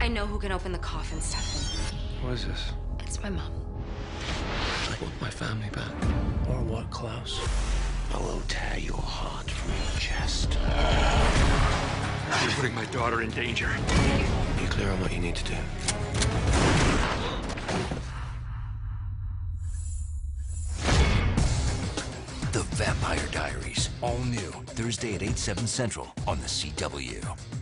I know who can open the coffin, Stefan. Who is this? It's my mom. I want my family back. Or what, Klaus? I will tear your heart from your chest. You're putting my daughter in danger. Be clear on what you need to do. The Vampire Diaries. All new. Thursday at 8, 7 central on the CW.